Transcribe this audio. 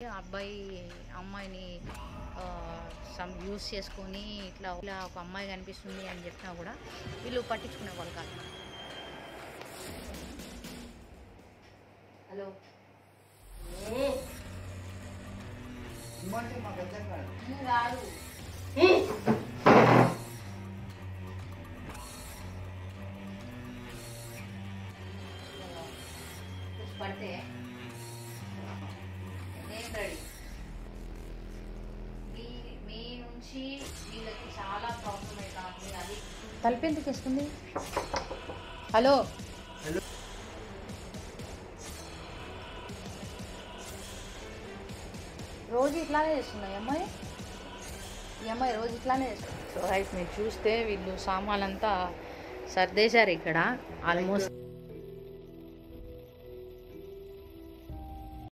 అబ్బాయి అమ్మాయిని some use చేసుకొని ఇట్లా ఇలా ఒక అమ్మాయి కనిపిస్తుంది అని చెప్పినా కూడా వీళ్ళు పట్టించుకునే వాళ్ళు కాదు. హలో. కాదు. పడితే అది తలుపు ఎందుకు వేసుకుంది? హలో? హలో రోజు ఇట్లానే చేస్తున్నాయి అమ్మాయి? ఈ అమ్మాయి రోజు ఇట్లానే చేస్తుంది. సో రైట్ మీరు చూస్తే వీళ్ళు సామాన్లంతా సర్దేశారు ఇక్కడ. ఆల్మోస్ట్